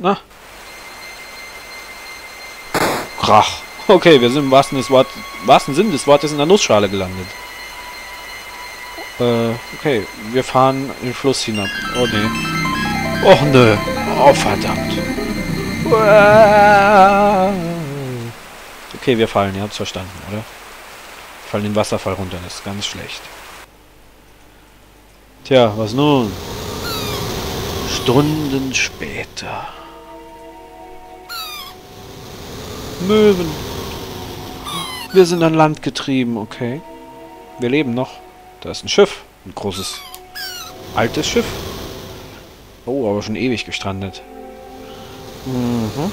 Na? Krach. Okay, wir sind im wahrsten, Wort, wahrsten Sinn des Wortes in der Nussschale gelandet. Äh, okay. Wir fahren den Fluss hinab. Oh, nee. Och, nö. Oh, verdammt. Okay, wir fallen. Ihr habt's verstanden, oder? Wir fallen den Wasserfall runter. Das ist ganz schlecht. Tja, was nun? Stunden später. Möwen. Wir sind an Land getrieben, okay. Wir leben noch. Da ist ein Schiff. Ein großes, altes Schiff. Oh, aber schon ewig gestrandet. Mhm.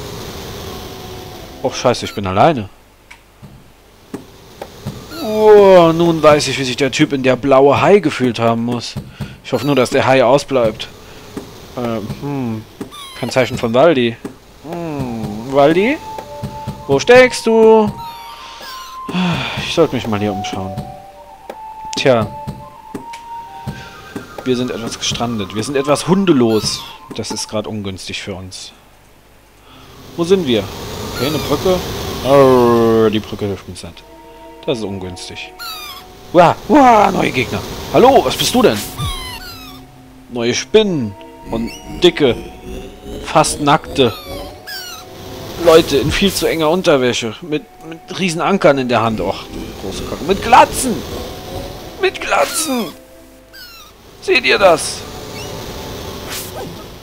Oh, scheiße, ich bin alleine. Oh, nun weiß ich, wie sich der Typ in der blaue Hai gefühlt haben muss. Ich hoffe nur, dass der Hai ausbleibt. Ähm, hm. Kein Zeichen von Waldi. Hm, Waldi? Wo steckst du? Ich sollte mich mal hier umschauen. Tja. Wir sind etwas gestrandet. Wir sind etwas hundelos. Das ist gerade ungünstig für uns. Wo sind wir? Okay, eine Brücke. Oh, die Brücke hilft uns nicht. Das ist ungünstig. Uah, uah, neue Gegner. Hallo, was bist du denn? Neue Spinnen. Und dicke, fast nackte Leute in viel zu enger Unterwäsche. Mit, mit riesen Ankern in der Hand. Och, große Kacke. Mit Glatzen. Mit Glatzen. Seht ihr das?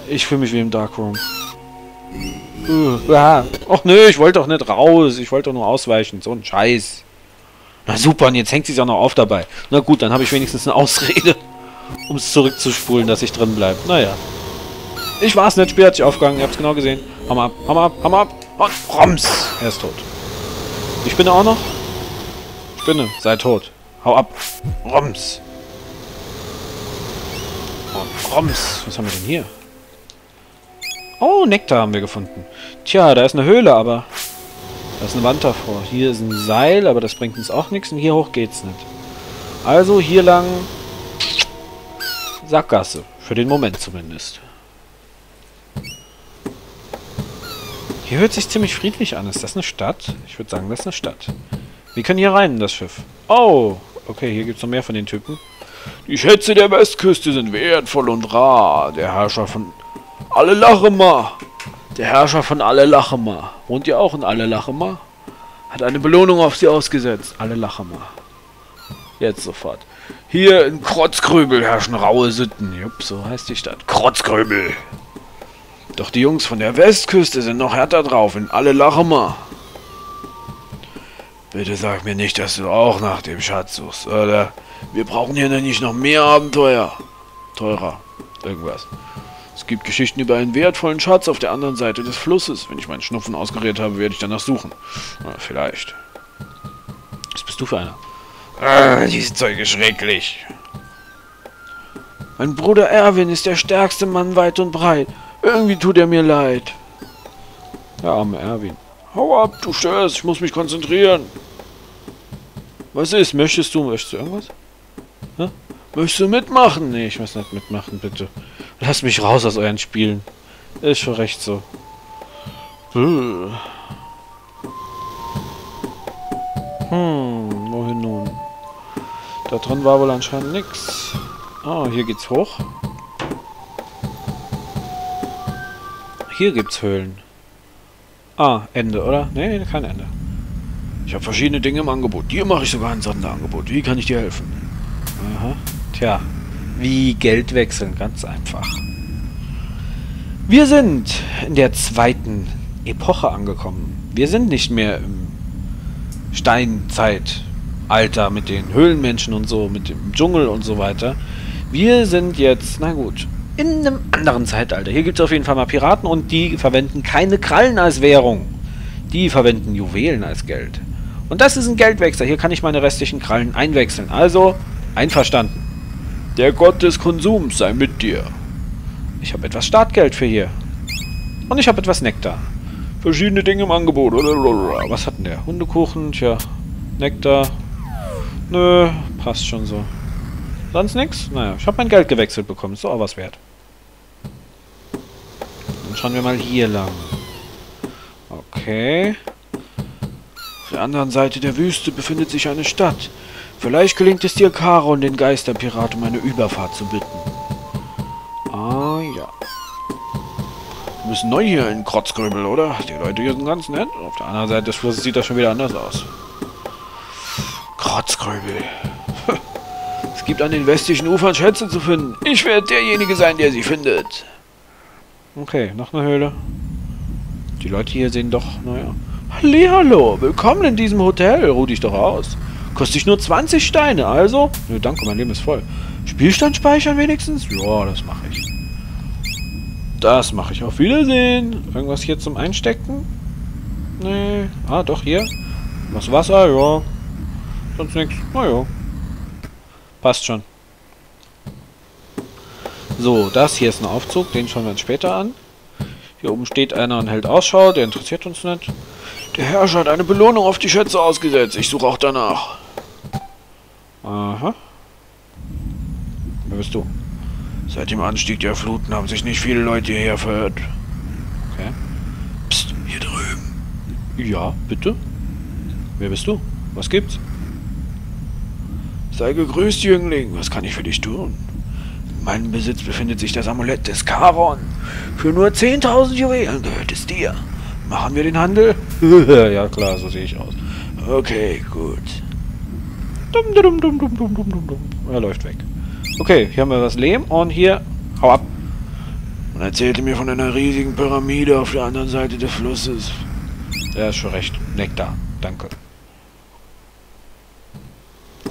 Ich fühle mich wie im Darkroom. Uh. Och nö, ich wollte doch nicht raus. Ich wollte doch nur ausweichen. So ein Scheiß. Na super, und jetzt hängt sie sich auch noch auf dabei. Na gut, dann habe ich wenigstens eine Ausrede, um es zurückzuspulen, dass ich drin bleibe. Naja. Ich war es nicht, Spiel hat sich aufgegangen, ihr habt es genau gesehen. Hammer ab, Hammer ab, Hammer ab. Und Roms. Er ist tot. Die Spinne auch noch? Spinne, sei tot. Hau ab. Roms. Und Roms. Was haben wir denn hier? Oh, Nektar haben wir gefunden. Tja, da ist eine Höhle, aber... Da ist eine Wand davor. Hier ist ein Seil, aber das bringt uns auch nichts. Und hier hoch geht's nicht. Also hier lang... Sackgasse. Für den Moment zumindest. Hier hört sich ziemlich friedlich an. Ist das eine Stadt? Ich würde sagen, das ist eine Stadt. Wir können hier rein in das Schiff. Oh, okay, hier gibt es noch mehr von den Typen. Die Schätze der Westküste sind wertvoll und rar. Der Herrscher von Allelachema. Der Herrscher von Allelachema. Wohnt ihr auch in Allelachema? Hat eine Belohnung auf sie ausgesetzt. Allelachema. Jetzt sofort. Hier in Krotzkrübel herrschen raue Sitten. Jupp, so heißt die Stadt. Krotzkrübel. Doch die Jungs von der Westküste sind noch härter drauf, in alle Lachema. Bitte sag mir nicht, dass du auch nach dem Schatz suchst, oder? Wir brauchen hier nicht noch mehr Abenteuer. Teurer. Irgendwas. Es gibt Geschichten über einen wertvollen Schatz auf der anderen Seite des Flusses. Wenn ich meinen Schnupfen ausgerät habe, werde ich danach suchen. Na, vielleicht. Was bist du für einer? Ah, diese Zeug ist schrecklich. Mein Bruder Erwin ist der stärkste Mann weit und breit. Irgendwie tut er mir leid. Der arme Erwin. Hau ab, du störst. Ich muss mich konzentrieren. Was ist? Möchtest du? Möchtest du irgendwas? Hä? Möchtest du mitmachen? Nee, ich muss nicht mitmachen, bitte. Lass mich raus aus euren Spielen. Ist schon recht so. Hm, wohin nun? Da drin war wohl anscheinend nichts. Ah, hier geht's hoch. Hier gibt's Höhlen. Ah, Ende, oder? Nee, kein Ende. Ich habe verschiedene Dinge im Angebot. Hier mache ich sogar ein Sonderangebot. Wie kann ich dir helfen? Aha. Tja, wie Geld wechseln, ganz einfach. Wir sind in der zweiten Epoche angekommen. Wir sind nicht mehr im Steinzeitalter mit den Höhlenmenschen und so, mit dem Dschungel und so weiter. Wir sind jetzt, na gut, in einem anderen Zeitalter. Hier gibt es auf jeden Fall mal Piraten und die verwenden keine Krallen als Währung. Die verwenden Juwelen als Geld. Und das ist ein Geldwechsel. Hier kann ich meine restlichen Krallen einwechseln. Also, einverstanden. Der Gott des Konsums sei mit dir. Ich habe etwas Startgeld für hier. Und ich habe etwas Nektar. Verschiedene Dinge im Angebot. Was hat denn der? Hundekuchen, tja. Nektar. Nö, passt schon so. Sonst nichts? Naja, ich habe mein Geld gewechselt bekommen. Ist doch auch was wert. Dann schauen wir mal hier lang. Okay. Auf der anderen Seite der Wüste befindet sich eine Stadt. Vielleicht gelingt es dir, Charon, den Geisterpirat, um eine Überfahrt zu bitten. Ah, ja. Wir müssen neu hier in Krotzgrübel, oder? Die Leute hier sind ganz nett. Auf der anderen Seite des Flusses sieht das schon wieder anders aus. Krotzgrübel. es gibt an den westlichen Ufern Schätze zu finden. Ich werde derjenige sein, der sie findet. Okay, noch eine Höhle. Die Leute hier sehen doch, naja. Hallo, willkommen in diesem Hotel. Ruh dich doch aus. Kostet dich nur 20 Steine, also? Nö, danke, mein Leben ist voll. Spielstand speichern wenigstens? Ja, das mache ich. Das mache ich. Auf Wiedersehen. Irgendwas hier zum Einstecken? Nee. Ah, doch, hier. Was Wasser, ja. Sonst nichts. Naja. Passt schon. So, das hier ist ein Aufzug. Den schauen wir uns später an. Hier oben steht einer und hält Ausschau. Der interessiert uns nicht. Der Herrscher hat eine Belohnung auf die Schätze ausgesetzt. Ich suche auch danach. Aha. Wer bist du? Seit dem Anstieg der Fluten haben sich nicht viele Leute hierher verirrt. Okay. Psst, hier drüben. Ja, bitte? Wer bist du? Was gibt's? Sei gegrüßt, Jüngling. Was kann ich für dich tun? In meinem Besitz befindet sich das Amulett des Charon. Für nur 10.000 Juwelen gehört es dir. Machen wir den Handel? ja klar, so sehe ich aus. Okay, gut. Dum, dum, dum, dum, dum, dum, dum, dum. Er läuft weg. Okay, hier haben wir was Lehm und hier... Hau ab. Man erzählte mir von einer riesigen Pyramide auf der anderen Seite des Flusses. Ja, ist schon recht. Nektar. Danke.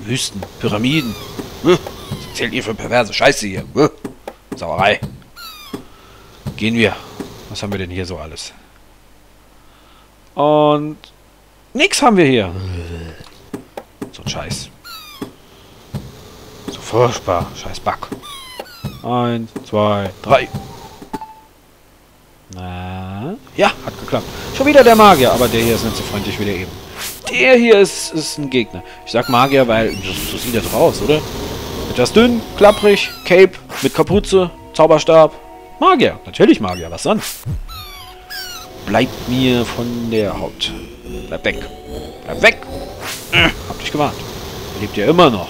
Wüsten. Pyramiden. Was erzählt ihr für perverse Scheiße hier? Sauerei. Gehen wir. Was haben wir denn hier so alles? Und... Nix haben wir hier. So ein Scheiß. Furchtbar. Scheiß Bug. Eins, zwei, drei. Na? Ja, hat geklappt. Schon wieder der Magier, aber der hier ist nicht so freundlich wie der eben. Der hier ist, ist ein Gegner. Ich sag Magier, weil so, so sieht er doch aus, oder? Etwas dünn, klapprig, Cape, mit Kapuze, Zauberstab. Magier, natürlich Magier, was sonst? Bleibt mir von der Haut. Bleib weg. Bleib weg. Äh, hab dich gewarnt. Lebt ja immer noch.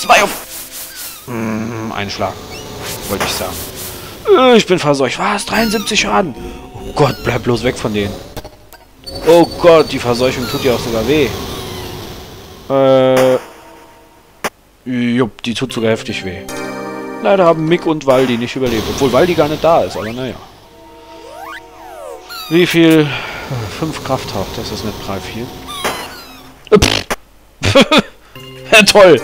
Zwei auf Mm, ein Schlag. Wollte ich sagen. Äh, ich bin verseucht. Was? 73 Schaden? Oh Gott, bleib bloß weg von denen. Oh Gott, die Verseuchung tut ja auch sogar weh. Äh. Jupp, die tut sogar heftig weh. Leider haben Mick und Waldi nicht überlebt. Obwohl Waldi gar nicht da ist, aber naja. Wie viel? Fünf Kraft hat. Das ist nicht drei, viel. ja, toll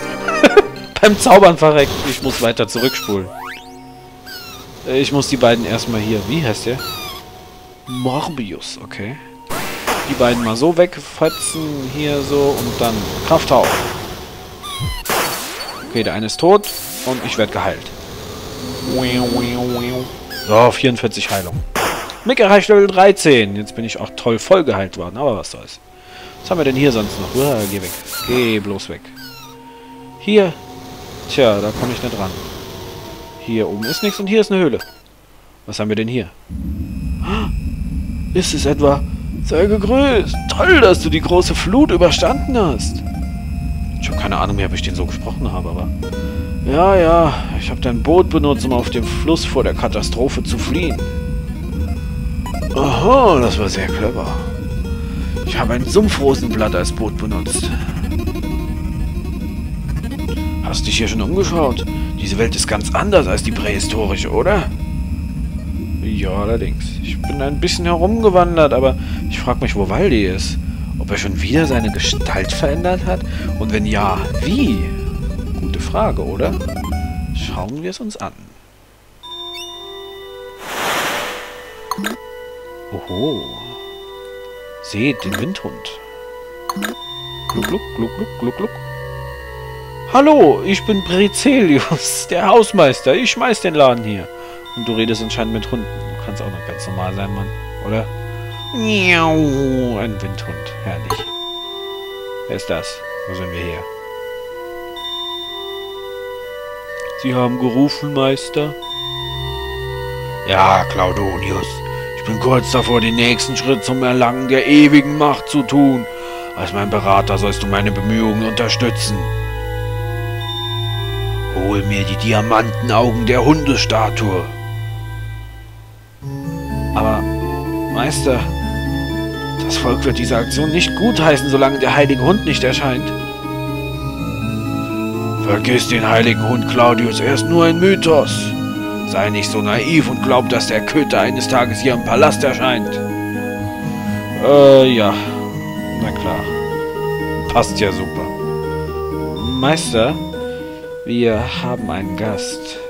beim Zaubern verreckt. Ich muss weiter zurückspulen. Ich muss die beiden erstmal hier... Wie heißt der? Morbius, okay. Die beiden mal so wegfetzen, hier so und dann Krafthau. Okay, der eine ist tot und ich werde geheilt. So, 44 Heilung. Mick erreicht Level 13. Jetzt bin ich auch toll voll geheilt worden, aber was soll's. Was haben wir denn hier sonst noch? Uah, geh weg. Geh bloß weg. Hier Tja, da komme ich nicht ran. Hier oben ist nichts und hier ist eine Höhle. Was haben wir denn hier? Ist es etwa... Sei gegrüßt. Toll, dass du die große Flut überstanden hast. Ich habe keine Ahnung mehr, ob ich den so gesprochen habe, aber... Ja, ja, ich habe dein Boot benutzt, um auf dem Fluss vor der Katastrophe zu fliehen. Aha, das war sehr clever. Ich habe ein Sumpfrosenblatt als Boot benutzt. Hast dich hier schon umgeschaut? Diese Welt ist ganz anders als die prähistorische, oder? Ja, allerdings. Ich bin ein bisschen herumgewandert, aber ich frage mich, wo Waldi ist. Ob er schon wieder seine Gestalt verändert hat? Und wenn ja, wie? Gute Frage, oder? Schauen wir es uns an. Oho. Seht den Windhund. Gluck, gluck, gluck, gluck, gluck, gluck. Hallo, ich bin Brezelius, der Hausmeister. Ich schmeiß den Laden hier. Und du redest anscheinend mit Hunden. Du kannst auch noch ganz normal sein, Mann. Oder? Miau, ein Windhund. Herrlich. Wer ist das? Wo sind wir hier? Sie haben gerufen, Meister? Ja, Claudonius. Ich bin kurz davor, den nächsten Schritt zum Erlangen der ewigen Macht zu tun. Als mein Berater sollst du meine Bemühungen unterstützen. Hol mir die Diamantenaugen der Hundestatue. Aber, Meister, das Volk wird diese Aktion nicht gutheißen, solange der heilige Hund nicht erscheint. Vergiss den heiligen Hund, Claudius, er ist nur ein Mythos. Sei nicht so naiv und glaub, dass der Köter eines Tages hier im Palast erscheint. Äh, ja. Na klar. Passt ja super. Meister, wir haben einen Gast.